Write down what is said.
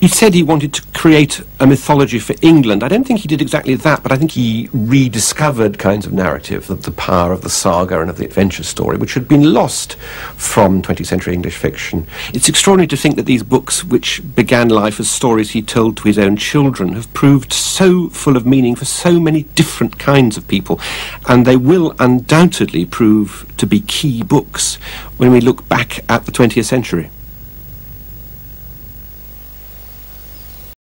he said he wanted to create a mythology for England. I don't think he did exactly that, but I think he rediscovered kinds of narrative, the, the power of the saga and of the adventure story, which had been lost from 20th century English fiction. It's extraordinary to think that these books, which began life as stories he told to his own children, have proved so full of meaning for so many different kinds of people, and they will undoubtedly prove to be key books when we look back at the 20th century.